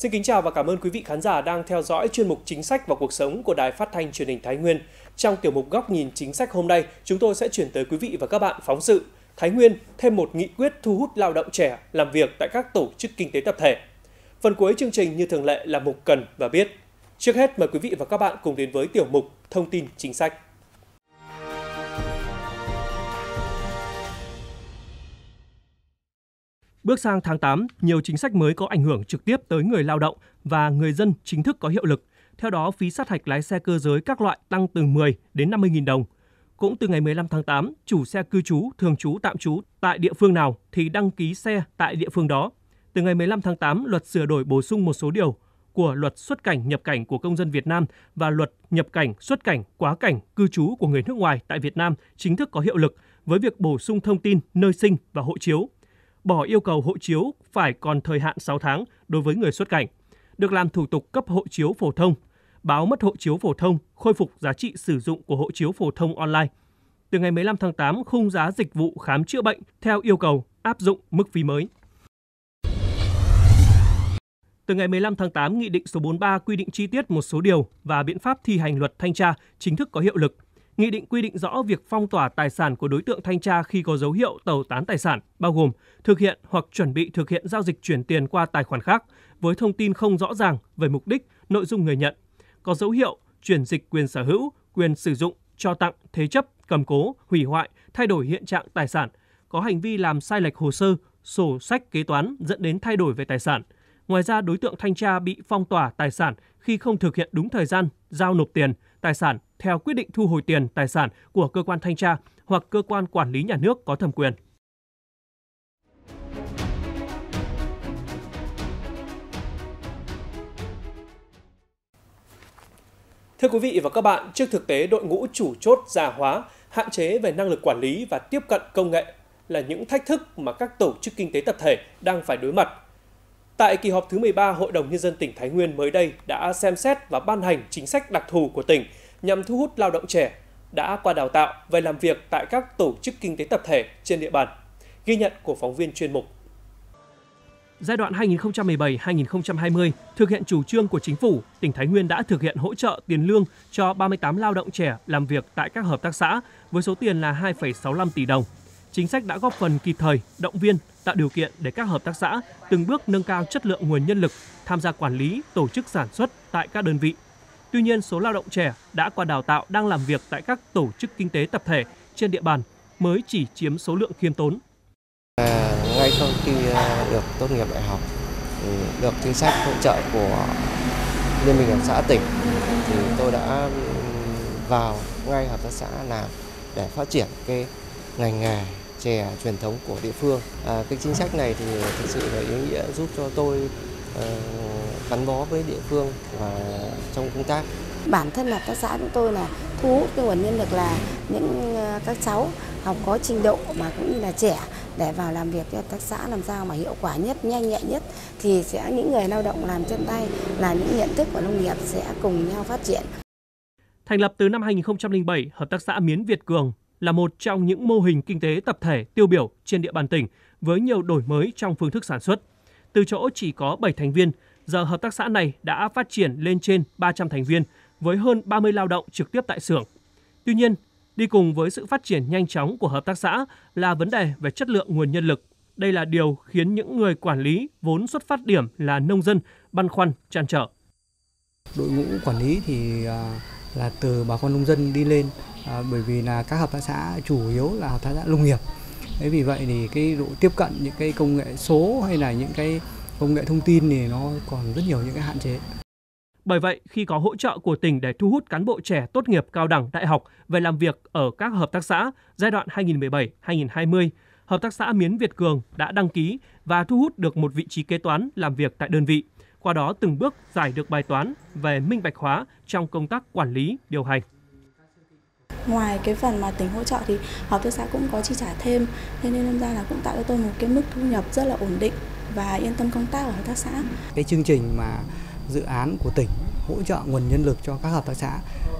Xin kính chào và cảm ơn quý vị khán giả đang theo dõi chuyên mục Chính sách và cuộc sống của Đài Phát thanh Truyền hình Thái Nguyên. Trong tiểu mục Góc nhìn chính sách hôm nay, chúng tôi sẽ chuyển tới quý vị và các bạn phóng sự Thái Nguyên thêm một nghị quyết thu hút lao động trẻ làm việc tại các tổ chức kinh tế tập thể. Phần cuối chương trình như thường lệ là mục cần và biết. Trước hết mời quý vị và các bạn cùng đến với tiểu mục Thông tin chính sách. Bước sang tháng 8, nhiều chính sách mới có ảnh hưởng trực tiếp tới người lao động và người dân chính thức có hiệu lực. Theo đó, phí sát hạch lái xe cơ giới các loại tăng từ 10 đến 50.000 đồng. Cũng từ ngày 15 tháng 8, chủ xe cư trú, thường trú, tạm trú tại địa phương nào thì đăng ký xe tại địa phương đó. Từ ngày 15 tháng 8, luật sửa đổi bổ sung một số điều của luật xuất cảnh nhập cảnh của công dân Việt Nam và luật nhập cảnh, xuất cảnh, quá cảnh, cư trú của người nước ngoài tại Việt Nam chính thức có hiệu lực với việc bổ sung thông tin nơi sinh và hộ chiếu bỏ yêu cầu hộ chiếu phải còn thời hạn 6 tháng đối với người xuất cảnh, được làm thủ tục cấp hộ chiếu phổ thông, báo mất hộ chiếu phổ thông, khôi phục giá trị sử dụng của hộ chiếu phổ thông online. Từ ngày 15 tháng 8, khung giá dịch vụ khám chữa bệnh theo yêu cầu áp dụng mức phí mới. Từ ngày 15 tháng 8, Nghị định số 43 quy định chi tiết một số điều và biện pháp thi hành luật thanh tra chính thức có hiệu lực – Nghị định quy định rõ việc phong tỏa tài sản của đối tượng thanh tra khi có dấu hiệu tẩu tán tài sản, bao gồm thực hiện hoặc chuẩn bị thực hiện giao dịch chuyển tiền qua tài khoản khác với thông tin không rõ ràng về mục đích, nội dung người nhận, có dấu hiệu chuyển dịch quyền sở hữu, quyền sử dụng, cho tặng, thế chấp, cầm cố, hủy hoại, thay đổi hiện trạng tài sản, có hành vi làm sai lệch hồ sơ, sổ sách kế toán dẫn đến thay đổi về tài sản. Ngoài ra, đối tượng thanh tra bị phong tỏa tài sản khi không thực hiện đúng thời gian giao nộp tiền, tài sản theo quyết định thu hồi tiền tài sản của cơ quan thanh tra hoặc cơ quan quản lý nhà nước có thẩm quyền. Thưa quý vị và các bạn, trước thực tế đội ngũ chủ chốt già hóa, hạn chế về năng lực quản lý và tiếp cận công nghệ là những thách thức mà các tổ chức kinh tế tập thể đang phải đối mặt. Tại kỳ họp thứ 13, Hội đồng Nhân dân tỉnh Thái Nguyên mới đây đã xem xét và ban hành chính sách đặc thù của tỉnh nhằm thu hút lao động trẻ đã qua đào tạo về làm việc tại các tổ chức kinh tế tập thể trên địa bàn. Ghi nhận của phóng viên chuyên mục. Giai đoạn 2017-2020, thực hiện chủ trương của chính phủ, tỉnh Thái Nguyên đã thực hiện hỗ trợ tiền lương cho 38 lao động trẻ làm việc tại các hợp tác xã với số tiền là 2,65 tỷ đồng. Chính sách đã góp phần kịp thời, động viên, tạo điều kiện để các hợp tác xã từng bước nâng cao chất lượng nguồn nhân lực, tham gia quản lý, tổ chức sản xuất tại các đơn vị Tuy nhiên, số lao động trẻ đã qua đào tạo đang làm việc tại các tổ chức kinh tế tập thể trên địa bàn mới chỉ chiếm số lượng khiêm tốn. À, ngay sau khi à, được tốt nghiệp đại học, được chính sách hỗ trợ của Liên minh hợp xã tỉnh, thì tôi đã vào ngay hợp tác xã làm để phát triển cái ngành nghề chè truyền thống của địa phương. À, cái chính sách này thì thực sự là ý nghĩa giúp cho tôi uh, gắn bó với địa phương và trong công tác. Bản thân là các xã chúng tôi là thu hút cái nguồn nhân lực là những ờ, các cháu học có trình độ mà cũng như là trẻ để vào làm việc cho các xã làm sao mà hiệu quả nhất, nhanh nhẹn nhất thì sẽ những người lao động làm chân tay là những nhận thức của nông nghiệp sẽ cùng nhau phát triển. Thành lập từ năm 2007, Hợp tác xã Miến Việt Cường là một trong những mô hình kinh tế tập thể tiêu biểu trên địa bàn tỉnh với nhiều đổi mới trong phương thức sản xuất. Từ chỗ chỉ có 7 thành viên, giờ hợp tác xã này đã phát triển lên trên 300 thành viên với hơn 30 lao động trực tiếp tại xưởng. Tuy nhiên, đi cùng với sự phát triển nhanh chóng của hợp tác xã là vấn đề về chất lượng nguồn nhân lực. Đây là điều khiến những người quản lý vốn xuất phát điểm là nông dân băn khoăn trăn trở. Đội ngũ quản lý thì à, là từ bà con nông dân đi lên à, bởi vì là các hợp tác xã chủ yếu là hợp tác xã nông nghiệp. Thế vì vậy thì cái độ tiếp cận những cái công nghệ số hay là những cái công nghệ thông tin thì nó còn rất nhiều những cái hạn chế. Bởi vậy, khi có hỗ trợ của tỉnh để thu hút cán bộ trẻ tốt nghiệp cao đẳng đại học về làm việc ở các hợp tác xã giai đoạn 2017-2020, Hợp tác xã Miến Việt Cường đã đăng ký và thu hút được một vị trí kế toán làm việc tại đơn vị, qua đó từng bước giải được bài toán về minh bạch hóa trong công tác quản lý, điều hành. Ngoài cái phần mà tỉnh hỗ trợ thì hợp tác xã cũng có chi trả thêm, thế nên ra là cũng tạo cho tôi một cái mức thu nhập rất là ổn định và yên tâm công tác ở hợp tác xã. Cái chương trình mà dự án của tỉnh hỗ trợ nguồn nhân lực cho các hợp tác xã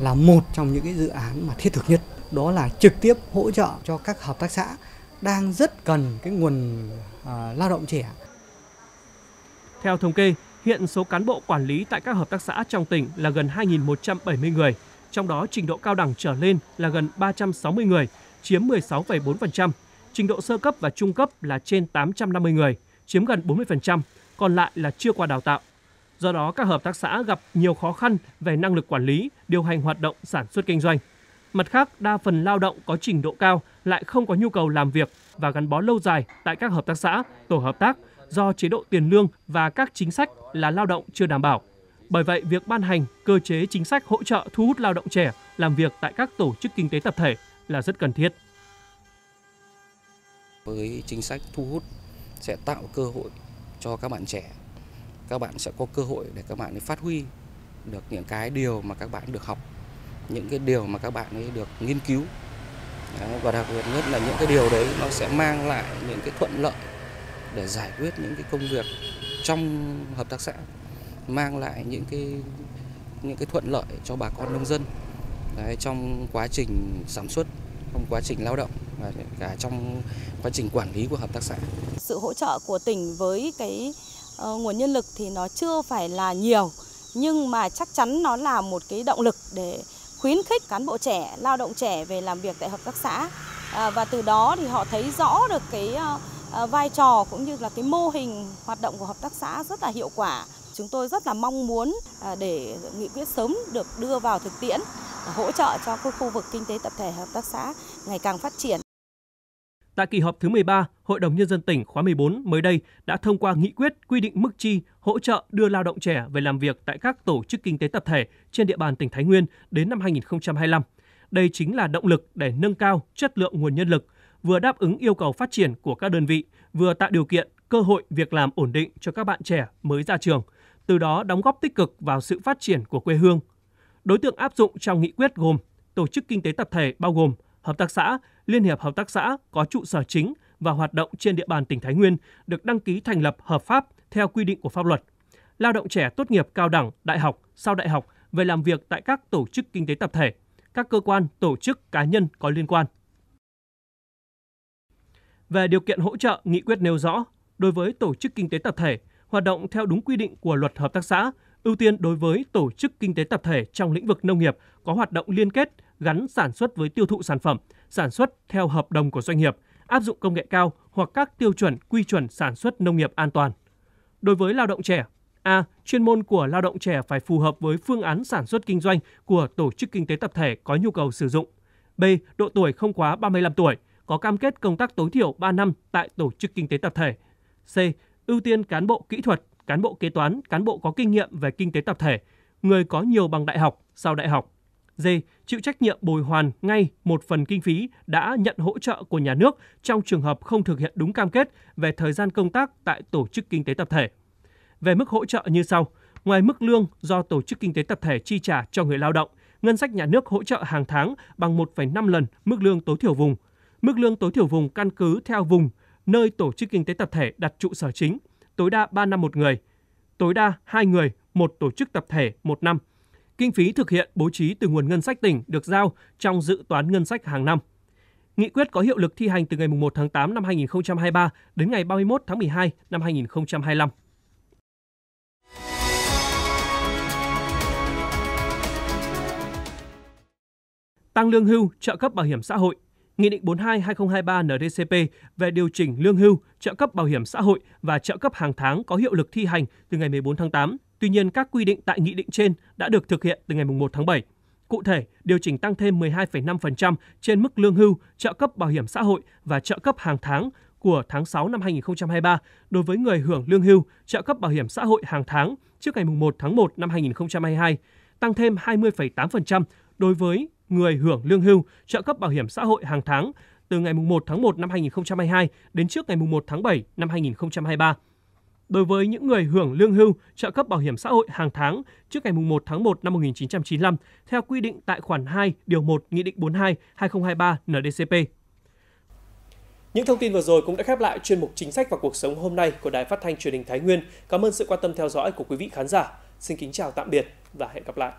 là một trong những cái dự án mà thiết thực nhất. Đó là trực tiếp hỗ trợ cho các hợp tác xã đang rất cần cái nguồn uh, lao động trẻ. Theo thống kê, Hiện số cán bộ quản lý tại các hợp tác xã trong tỉnh là gần 2.170 người, trong đó trình độ cao đẳng trở lên là gần 360 người, chiếm 16,4%, trình độ sơ cấp và trung cấp là trên 850 người, chiếm gần 40%, còn lại là chưa qua đào tạo. Do đó, các hợp tác xã gặp nhiều khó khăn về năng lực quản lý, điều hành hoạt động sản xuất kinh doanh. Mặt khác, đa phần lao động có trình độ cao lại không có nhu cầu làm việc và gắn bó lâu dài tại các hợp tác xã, tổ hợp tác do chế độ tiền lương và các chính sách là lao động chưa đảm bảo. Bởi vậy, việc ban hành cơ chế chính sách hỗ trợ thu hút lao động trẻ làm việc tại các tổ chức kinh tế tập thể là rất cần thiết. Với chính sách thu hút sẽ tạo cơ hội cho các bạn trẻ. Các bạn sẽ có cơ hội để các bạn phát huy được những cái điều mà các bạn được học, những cái điều mà các bạn ấy được nghiên cứu. Và đặc biệt nhất là những cái điều đấy nó sẽ mang lại những cái thuận lợi để giải quyết những cái công việc trong hợp tác xã mang lại những cái những cái thuận lợi cho bà con nông dân đấy, trong quá trình sản xuất trong quá trình lao động và cả trong quá trình quản lý của hợp tác xã. Sự hỗ trợ của tỉnh với cái uh, nguồn nhân lực thì nó chưa phải là nhiều nhưng mà chắc chắn nó là một cái động lực để khuyến khích cán bộ trẻ, lao động trẻ về làm việc tại hợp tác xã à, và từ đó thì họ thấy rõ được cái uh, vai trò cũng như là cái mô hình hoạt động của hợp tác xã rất là hiệu quả. Chúng tôi rất là mong muốn uh, để nghị quyết sớm được đưa vào thực tiễn hỗ trợ cho cái khu vực kinh tế tập thể hợp tác xã ngày càng phát triển. Tại kỳ họp thứ 13, Hội đồng Nhân dân tỉnh khóa 14 mới đây đã thông qua nghị quyết quy định mức chi hỗ trợ đưa lao động trẻ về làm việc tại các tổ chức kinh tế tập thể trên địa bàn tỉnh Thái Nguyên đến năm 2025. Đây chính là động lực để nâng cao chất lượng nguồn nhân lực, vừa đáp ứng yêu cầu phát triển của các đơn vị, vừa tạo điều kiện cơ hội việc làm ổn định cho các bạn trẻ mới ra trường, từ đó đóng góp tích cực vào sự phát triển của quê hương, Đối tượng áp dụng trong nghị quyết gồm tổ chức kinh tế tập thể bao gồm hợp tác xã, liên hiệp hợp tác xã có trụ sở chính và hoạt động trên địa bàn tỉnh Thái Nguyên được đăng ký thành lập hợp pháp theo quy định của pháp luật. Lao động trẻ tốt nghiệp cao đẳng, đại học, sau đại học về làm việc tại các tổ chức kinh tế tập thể, các cơ quan, tổ chức, cá nhân có liên quan. Về điều kiện hỗ trợ, nghị quyết nêu rõ, đối với tổ chức kinh tế tập thể, hoạt động theo đúng quy định của luật hợp tác xã, ưu tiên đối với tổ chức kinh tế tập thể trong lĩnh vực nông nghiệp có hoạt động liên kết gắn sản xuất với tiêu thụ sản phẩm, sản xuất theo hợp đồng của doanh nghiệp, áp dụng công nghệ cao hoặc các tiêu chuẩn quy chuẩn sản xuất nông nghiệp an toàn. Đối với lao động trẻ, A. Chuyên môn của lao động trẻ phải phù hợp với phương án sản xuất kinh doanh của tổ chức kinh tế tập thể có nhu cầu sử dụng. B. Độ tuổi không quá 35 tuổi, có cam kết công tác tối thiểu 3 năm tại tổ chức kinh tế tập thể. C. Ưu tiên cán bộ kỹ thuật, cán bộ kế toán, cán bộ có kinh nghiệm về kinh tế tập thể, người có nhiều bằng đại học, sau đại học. D. Chịu trách nhiệm bồi hoàn ngay một phần kinh phí đã nhận hỗ trợ của nhà nước trong trường hợp không thực hiện đúng cam kết về thời gian công tác tại tổ chức kinh tế tập thể. Về mức hỗ trợ như sau, ngoài mức lương do tổ chức kinh tế tập thể chi trả cho người lao động, ngân sách nhà nước hỗ trợ hàng tháng bằng 1,5 lần mức lương tối thiểu vùng. Mức lương tối thiểu vùng căn cứ theo vùng nơi tổ chức kinh tế tập thể đặt trụ sở chính – tối đa 3 năm một người, tối đa 2 người, một tổ chức tập thể một năm. Kinh phí thực hiện bố trí từ nguồn ngân sách tỉnh được giao trong dự toán ngân sách hàng năm. Nghị quyết có hiệu lực thi hành từ ngày 1 tháng 8 năm 2023 đến ngày 31 tháng 12 năm 2025. Tăng lương hưu, trợ cấp bảo hiểm xã hội Nghị định 42/2023 NDCP về điều chỉnh lương hưu, trợ cấp bảo hiểm xã hội và trợ cấp hàng tháng có hiệu lực thi hành từ ngày 14 tháng 8. Tuy nhiên, các quy định tại nghị định trên đã được thực hiện từ ngày 1 tháng 7. Cụ thể, điều chỉnh tăng thêm 12,5% trên mức lương hưu, trợ cấp bảo hiểm xã hội và trợ cấp hàng tháng của tháng 6 năm 2023 đối với người hưởng lương hưu, trợ cấp bảo hiểm xã hội hàng tháng trước ngày 1 tháng 1 năm 2022, tăng thêm 20,8% đối với người hưởng lương hưu, trợ cấp bảo hiểm xã hội hàng tháng từ ngày 1 tháng 1 năm 2022 đến trước ngày 1 tháng 7 năm 2023. Đối với những người hưởng lương hưu, trợ cấp bảo hiểm xã hội hàng tháng trước ngày 1 tháng 1 năm 1995 theo quy định tại khoản 2 điều 1 Nghị định 42/2023 NDCP. Những thông tin vừa rồi cũng đã khép lại chuyên mục Chính sách và cuộc sống hôm nay của Đài Phát thanh Truyền hình Thái Nguyên. Cảm ơn sự quan tâm theo dõi của quý vị khán giả. Xin kính chào tạm biệt và hẹn gặp lại.